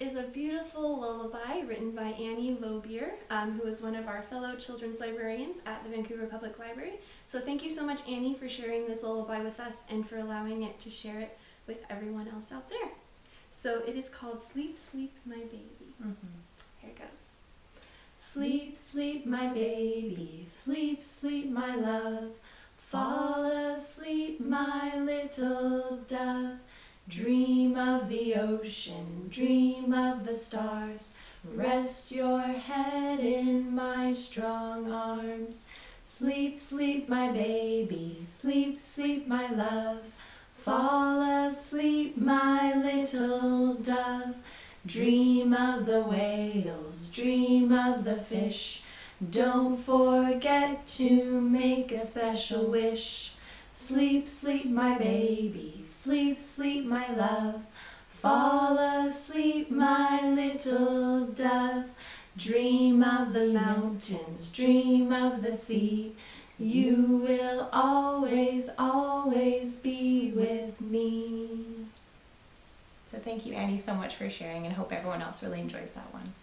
is a beautiful lullaby written by Annie Low Beer, um, who is one of our fellow children's librarians at the Vancouver Public Library. So thank you so much, Annie, for sharing this lullaby with us and for allowing it to share it with everyone else out there. So it is called Sleep, Sleep, My Baby. Mm-hmm. Here it goes. Sleep, sleep, my baby, sleep, sleep, my love. Fall asleep, my little dove. Dream of the ocean, dream of the stars. Rest your head in my strong arms. Sleep, sleep, my baby, sleep, sleep, my love. Fall asleep, my little dove. Dream of the whales, dream of the fish. Don't forget to make a special wish. Sleep, sleep, my baby, sleep, sleep, my love. Fall asleep, my little dove. Dream of the mountains, dream of the sea. You will always, always be with me. So thank you, Annie, so much for sharing, and hope everyone else really enjoys that one.